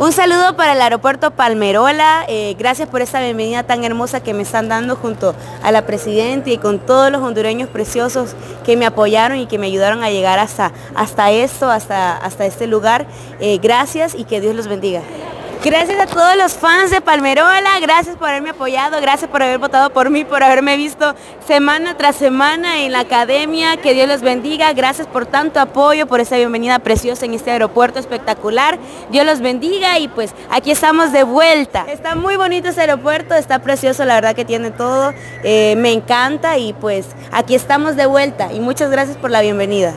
Un saludo para el aeropuerto Palmerola, eh, gracias por esta bienvenida tan hermosa que me están dando junto a la Presidenta y con todos los hondureños preciosos que me apoyaron y que me ayudaron a llegar hasta, hasta esto, hasta, hasta este lugar. Eh, gracias y que Dios los bendiga. Gracias a todos los fans de Palmerola, gracias por haberme apoyado, gracias por haber votado por mí, por haberme visto semana tras semana en la academia, que Dios los bendiga, gracias por tanto apoyo, por esa bienvenida preciosa en este aeropuerto espectacular, Dios los bendiga y pues aquí estamos de vuelta. Está muy bonito ese aeropuerto, está precioso, la verdad que tiene todo, eh, me encanta y pues aquí estamos de vuelta y muchas gracias por la bienvenida.